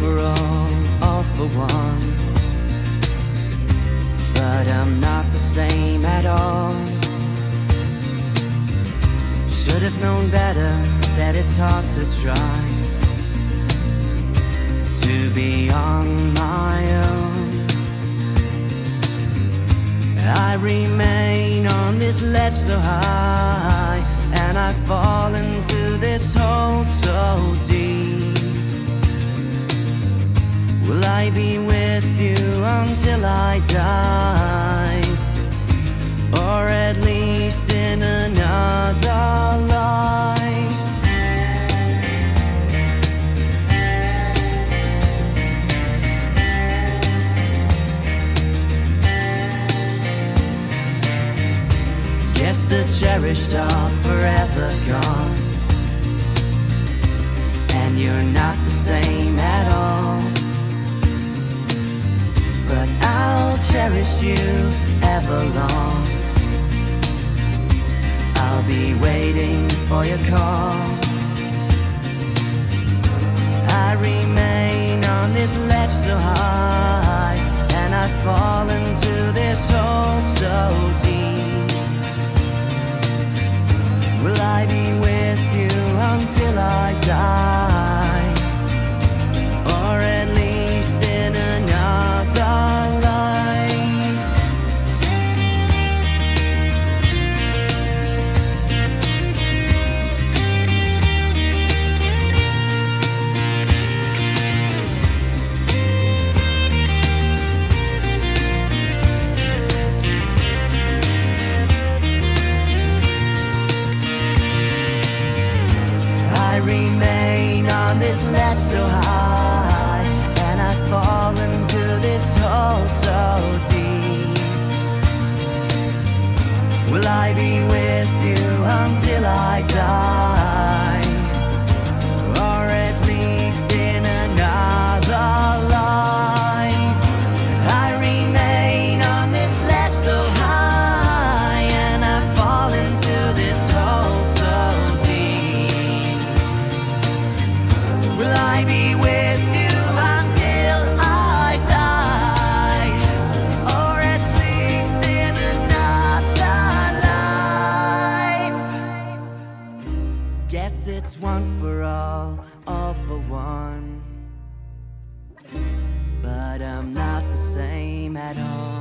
for all, all for one. But I'm not the same at all. Should have known better that it's hard to try to be on my own. I remain on this ledge so high, and I fall into this hole so deep. I be with you until I die? Or at least in another life? Guess the cherished are forever gone. And you're not I'll you ever long. I'll be waiting for your call. I remain on this so high, and I fall into this hole so deep. Will I be with you until I die? It's one for all, all for one. But I'm not the same at all.